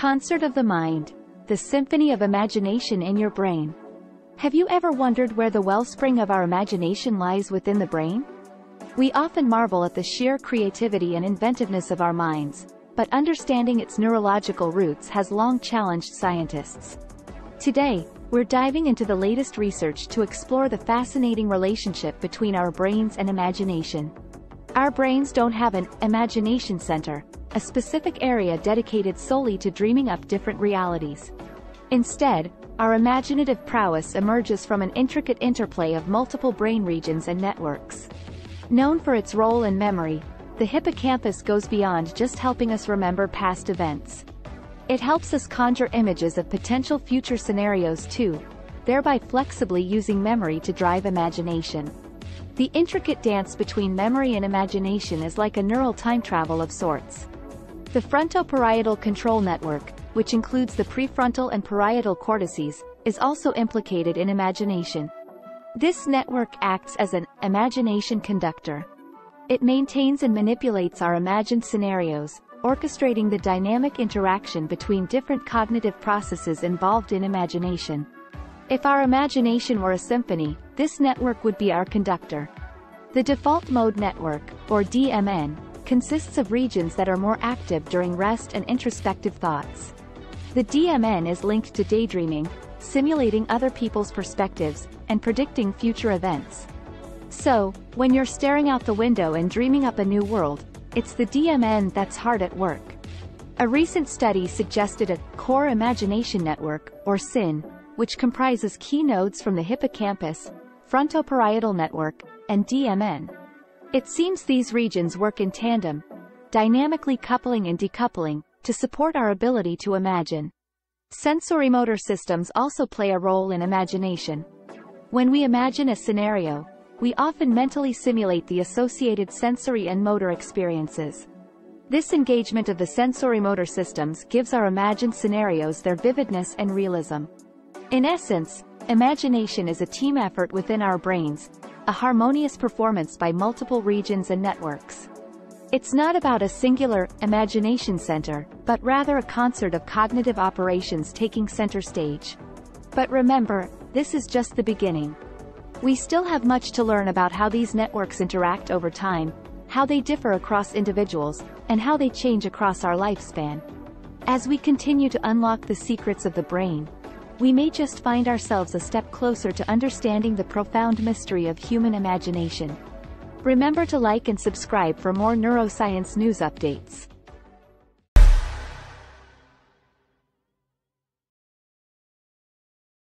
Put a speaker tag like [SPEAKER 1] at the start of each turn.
[SPEAKER 1] Concert of the Mind, the symphony of imagination in your brain. Have you ever wondered where the wellspring of our imagination lies within the brain? We often marvel at the sheer creativity and inventiveness of our minds, but understanding its neurological roots has long challenged scientists. Today, we're diving into the latest research to explore the fascinating relationship between our brains and imagination. Our brains don't have an imagination center, a specific area dedicated solely to dreaming up different realities. Instead, our imaginative prowess emerges from an intricate interplay of multiple brain regions and networks. Known for its role in memory, the hippocampus goes beyond just helping us remember past events. It helps us conjure images of potential future scenarios too, thereby flexibly using memory to drive imagination. The intricate dance between memory and imagination is like a neural time travel of sorts. The frontoparietal control network, which includes the prefrontal and parietal cortices, is also implicated in imagination. This network acts as an imagination conductor. It maintains and manipulates our imagined scenarios, orchestrating the dynamic interaction between different cognitive processes involved in imagination. If our imagination were a symphony, this network would be our conductor. The default mode network, or DMN, consists of regions that are more active during rest and introspective thoughts. The DMN is linked to daydreaming, simulating other people's perspectives, and predicting future events. So, when you're staring out the window and dreaming up a new world, it's the DMN that's hard at work. A recent study suggested a core imagination network, or CIN, which comprises key nodes from the hippocampus, frontoparietal network, and DMN. It seems these regions work in tandem, dynamically coupling and decoupling, to support our ability to imagine. Sensorimotor systems also play a role in imagination. When we imagine a scenario, we often mentally simulate the associated sensory and motor experiences. This engagement of the sensorimotor systems gives our imagined scenarios their vividness and realism. In essence, imagination is a team effort within our brains, a harmonious performance by multiple regions and networks. It's not about a singular, imagination center, but rather a concert of cognitive operations taking center stage. But remember, this is just the beginning. We still have much to learn about how these networks interact over time, how they differ across individuals, and how they change across our lifespan. As we continue to unlock the secrets of the brain, we may just find ourselves a step closer to understanding the profound mystery of human imagination. Remember to like and subscribe for more neuroscience news updates.